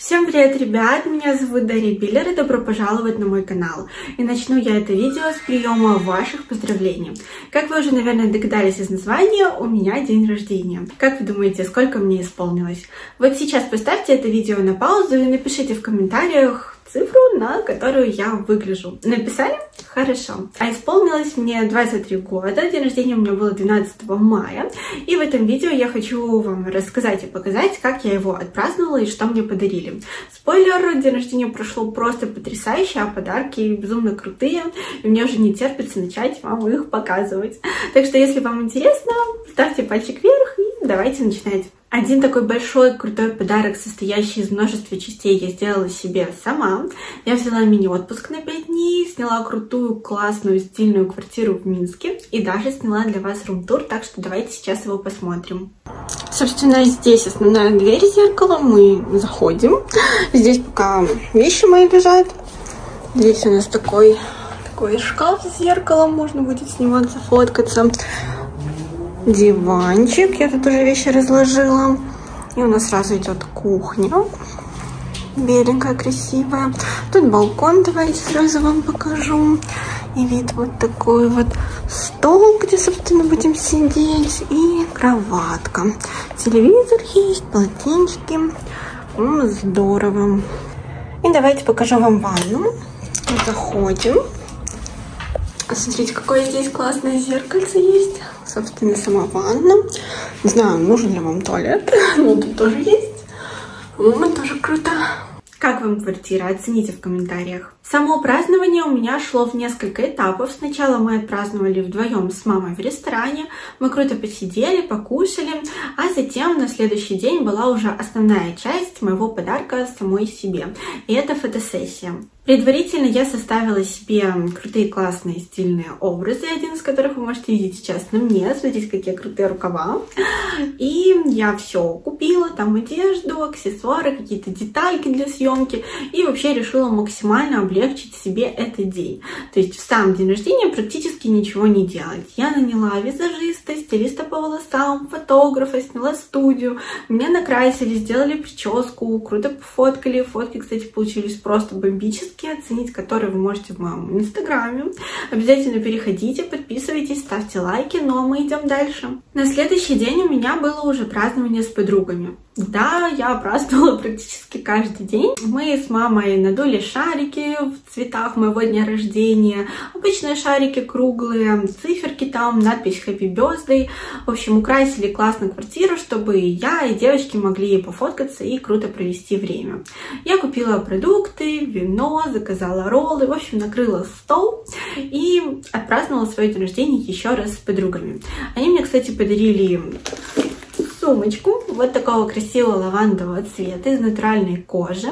Всем привет, ребят! Меня зовут Дарья Биллер и добро пожаловать на мой канал. И начну я это видео с приема ваших поздравлений. Как вы уже, наверное, догадались из названия, у меня день рождения. Как вы думаете, сколько мне исполнилось? Вот сейчас поставьте это видео на паузу и напишите в комментариях, цифру, на которую я выгляжу. Написали? Хорошо. А исполнилось мне 23 года, день рождения у меня было 12 мая, и в этом видео я хочу вам рассказать и показать, как я его отпраздновала и что мне подарили. Спойлер, день рождения прошло просто потрясающе, а подарки безумно крутые, и мне уже не терпится начать вам их показывать. Так что, если вам интересно, ставьте пальчик вверх и давайте начинать. Один такой большой крутой подарок, состоящий из множества частей, я сделала себе сама. Я взяла мини-отпуск на 5 дней, сняла крутую, классную, стильную квартиру в Минске и даже сняла для вас рум-тур, так что давайте сейчас его посмотрим. Собственно, здесь основная дверь зеркала, мы заходим. Здесь пока вещи мои лежат. Здесь у нас такой, такой шкаф с зеркалом, можно будет сниматься, фоткаться диванчик. Я тут уже вещи разложила. И у нас сразу идет кухня. Беленькая, красивая. Тут балкон, давайте сразу вам покажу. И вид вот такой вот стол, где, собственно, будем сидеть. И кроватка. Телевизор есть, полотенчики. Здорово. И давайте покажу вам ванну. Заходим. Смотрите, какое здесь классное зеркальце есть. Собственно, сама ванна. Не знаю, нужен ли вам туалет, но тут тоже есть. Ну, тоже круто. Как вам квартира? Оцените в комментариях. Само празднование у меня шло в несколько этапов. Сначала мы отпраздновали вдвоем с мамой в ресторане, мы круто посидели, покушали, а затем на следующий день была уже основная часть моего подарка самой себе. И это фотосессия. Предварительно я составила себе крутые, классные, стильные образы, один из которых вы можете видеть сейчас на мне. Смотрите, какие крутые рукава. И я все купила, там одежду, аксессуары, какие-то детальки для съемки. И вообще решила максимально облегчить облегчить себе этот день. То есть в сам день рождения практически ничего не делать. Я наняла визажиста, стилиста по волосам, фотографа, сняла студию, мне накрасили, сделали прическу, круто пофоткали. Фотки, кстати, получились просто бомбические, оценить которые вы можете в моем инстаграме. Обязательно переходите, подписывайтесь, ставьте лайки, ну а мы идем дальше. На следующий день у меня было уже празднование с подругами. Да, я праздновала практически каждый день. Мы с мамой надули шарики в цветах моего дня рождения. Обычные шарики круглые, циферки там, надпись Happy Birthday. В общем, украсили классно квартиру, чтобы я и девочки могли пофоткаться и круто провести время. Я купила продукты, вино, заказала роллы, в общем, накрыла стол и отпраздновала свой день рождения еще раз с подругами. Они мне, кстати, подарили сумочку вот такого красивого лавандового цвета из натуральной кожи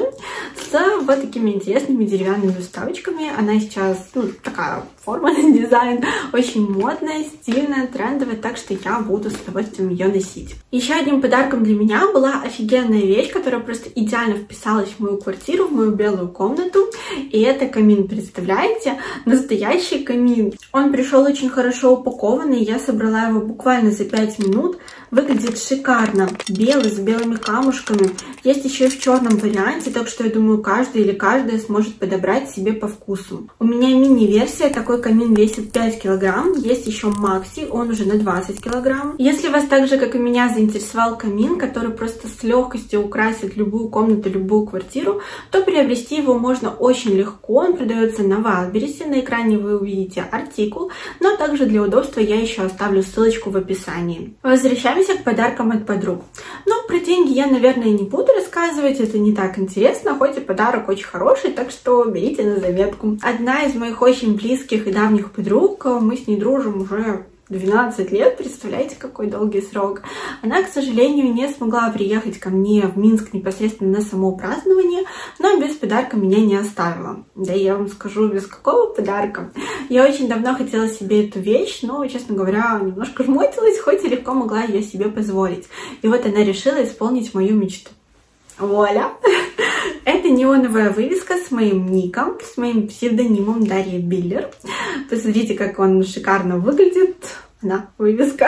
с вот такими интересными деревянными вставочками. Она сейчас, ну, такая форма, дизайн, очень модная, стильная, трендовая, так что я буду с удовольствием ее носить. Еще одним подарком для меня была офигенная вещь, которая просто идеально вписалась в мою квартиру, в мою белую комнату. И это камин, представляете? Настоящий камин. Он пришел очень хорошо упакованный, я собрала его буквально за 5 минут. Выглядит шикарно. Белый, с белыми камушками. Есть еще и в черном варианте, так что я думаю, каждый или каждая сможет подобрать себе по вкусу. У меня мини-версия, такой камин весит 5 килограмм. Есть еще Макси, он уже на 20 килограмм. Если вас так же, как и меня, заинтересовал камин, который просто с легкостью украсит любую комнату, любую квартиру, то приобрести его можно очень легко. Он продается на Wildberries е. На экране вы увидите артикул, но также для удобства я еще оставлю ссылочку в описании. Возвращаемся к подаркам от подруг. Ну, про деньги я, наверное, не буду рассказывать, это не так интересно, хоть и подарок очень хороший, так что берите на заметку. Одна из моих очень близких и давних подруг, мы с ней дружим уже 12 лет, представляете, какой долгий срок. Она, к сожалению, не смогла приехать ко мне в Минск непосредственно на само празднование, но без подарка меня не оставила. Да я вам скажу, без какого подарка. Я очень давно хотела себе эту вещь, но, честно говоря, немножко жмотилась, хоть и легко могла ее себе позволить. И вот она решила исполнить мою мечту. Вуаля! Это неоновая вывеска с моим ником, с моим псевдонимом Дарья Биллер. Посмотрите, как он шикарно выглядит. На, вывеска.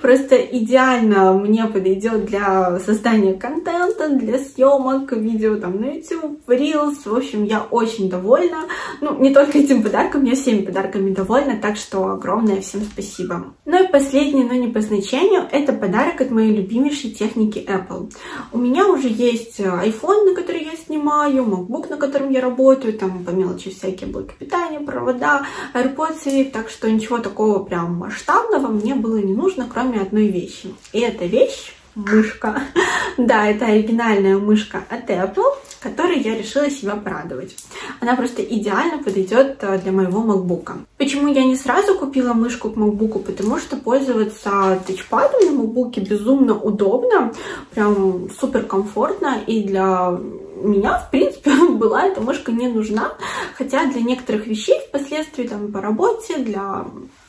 Просто идеально мне подойдет для создания контента, для съемок видео там на YouTube, Reels. В общем, я очень довольна. Ну, не только этим подарком, я всеми подарками довольна, так что огромное всем спасибо. Ну и последний, но не по значению, это подарок от моей любимейшей техники Apple. У меня уже есть iPhone, на который я снимаю, MacBook, на котором я работаю, там по мелочи всякие блоки питания, провода, AirPods, так что ничего такого прям масштабного мне было не нужно, кроме одной вещи. И эта вещь мышка. Да, это оригинальная мышка от Apple, которой я решила себя порадовать. Она просто идеально подойдет э, для моего MacBook. Почему я не сразу купила мышку к MacBook? Потому что пользоваться тачпадом на MacBook безумно удобно, прям супер комфортно и для меня, в принципе, была эта мышка не нужна, хотя для некоторых вещей впоследствии, там, по работе, для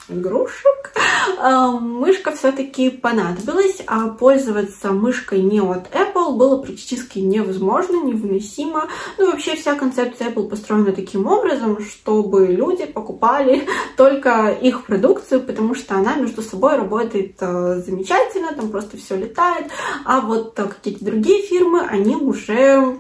игрушек, а, мышка все-таки понадобилась, а пользоваться мышкой не от Apple было практически невозможно, невыносимо. Ну, вообще вся концепция Apple построена таким образом, чтобы люди покупали только их продукцию, потому что она между собой работает э, замечательно, там просто все летает, а вот какие-то другие фирмы, они уже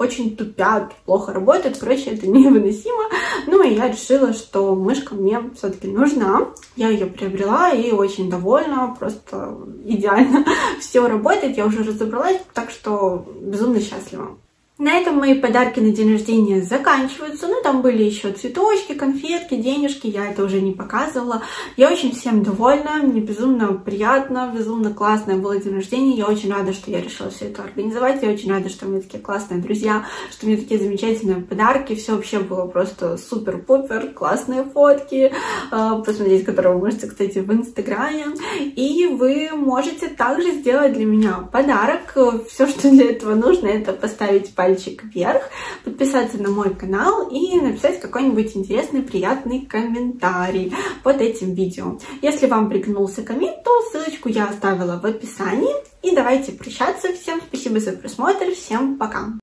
очень тупят, плохо работают, короче, это невыносимо. Ну и я решила, что мышка мне все-таки нужна. Я ее приобрела и очень довольна, просто идеально все работает, я уже разобралась, так что безумно счастлива. На этом мои подарки на день рождения заканчиваются. Ну, там были еще цветочки, конфетки, денежки. Я это уже не показывала. Я очень всем довольна. Мне безумно приятно, безумно классное было день рождения. Я очень рада, что я решила все это организовать. Я очень рада, что у меня такие классные друзья, что у меня такие замечательные подарки. Все вообще было просто супер-пупер. Классные фотки, а, посмотреть, которые вы можете, кстати, в Инстаграме. И вы можете также сделать для меня подарок. Все, что для этого нужно, это поставить пальчик пальчик вверх, подписаться на мой канал и написать какой-нибудь интересный, приятный комментарий под этим видео. Если вам приглянулся коммент, то ссылочку я оставила в описании. И давайте прощаться. Всем спасибо за просмотр. Всем пока!